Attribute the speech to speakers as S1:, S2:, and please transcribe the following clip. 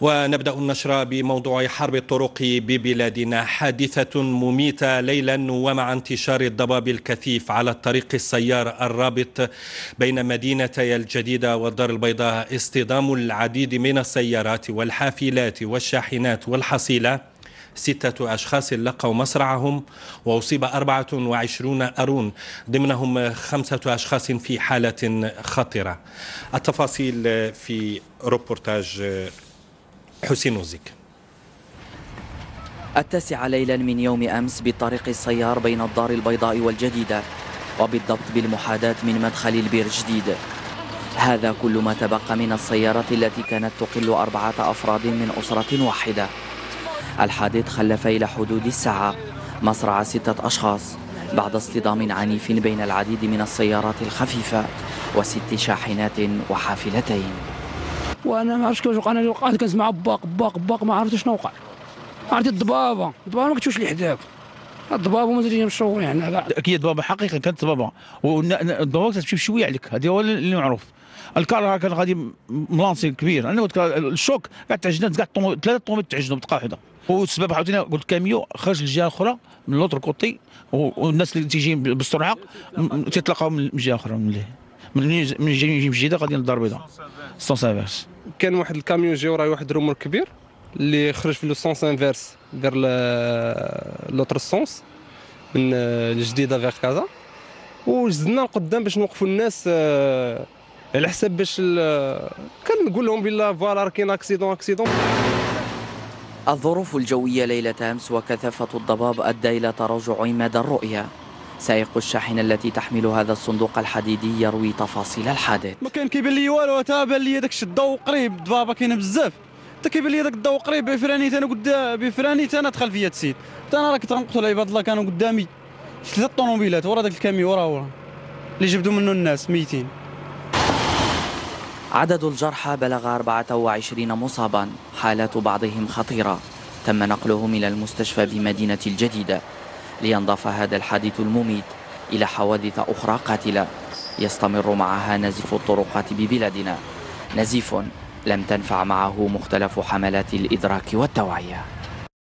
S1: ونبدأ النشر بموضوع حرب الطرق ببلادنا. حادثة مميتة ليلا ومع انتشار الضباب الكثيف على الطريق السيار الرابط بين مدينتي الجديدة والدار البيضاء. اصطدام العديد من السيارات والحافلات والشاحنات والحصيلة. ستة أشخاص لقوا مصرعهم وأصيب 24 أرون ضمنهم خمسة أشخاص في حالة خطرة. التفاصيل في روبورتاج حسين وزيك.
S2: التاسعة ليلا من يوم أمس بالطريق السيار بين الدار البيضاء والجديدة وبالضبط بالمحاذاة من مدخل البير جديد هذا كل ما تبقى من السيارات التي كانت تقل أربعة أفراد من أسرة واحدة. الحادث خلف إلى حدود الساعة. مصرع ستة أشخاص بعد اصطدام عنيف بين العديد من السيارات الخفيفة وست شاحنات وحافلتين.
S3: وأنا ما عرفتش كيفاش وقع أنا وقعت كنسمع باق باق باق ما عرفتش شنو وقع. عرفتي الضبابة. الضبابة ما كتشوفش اللي حداك الضبابة ما زادين مشهورين حنا كاع
S4: أكيد ضبابه حقيقة كانت ضبابه والضبابه تمشي بشويه عليك. هذا هو اللي معروف. الكار كان غادي ملانسي كبير. أنا قلت الشوك كاع تعجنات كاع ثلاثة طومات تعجنوا بطاقه واحدة والسبب عاوتاني قلت كاميو خرج للجهة الأخرى من لوتر كوتي والناس اللي تيجي بالسرعة تيتلاقاو من جهه أخرى من من من جايين من جديده غاديين للدار البيضاء. sens inverse.
S5: كان واحد الكاميون جا وراه واحد remorque كبير اللي خرج في le sens inverse دار l'autre sens من الجديدة فيغ كازا. وزدنا لقدام باش نوقفوا الناس على حساب باش كنقول لهم بلا voilà راه كاين accident accident.
S2: الظروف الجوية ليلة أمس وكثافة الضباب أدى إلى تراجع مدى الرؤية. سائق الشاحنة التي تحمل هذا الصندوق الحديدي يروي تفاصيل الحادث.
S6: ما كان كيبان لي والو تا بان لي داك الضوء قريب الضبابه كاينة بزاف. حتى كيبان لي داك الضوء قريب بفراني أنا قدام بفراني أنا دخل فيا تسيد حتى أنا راه كنت غنقتل عباد الله كانوا قدامي ثلاث طوموبيلات ورا داك الكاميو ورا ورا. اللي جبدوا منه الناس ميتين.
S2: عدد الجرحى بلغ 24 مصابا حالات بعضهم خطيرة. تم نقلهم إلى المستشفى بمدينة الجديدة. لينضاف هذا الحادث المميت إلى حوادث أخرى قاتلة يستمر معها نزيف الطرقات ببلادنا. نزيف لم تنفع معه مختلف حملات الإدراك والتوعية.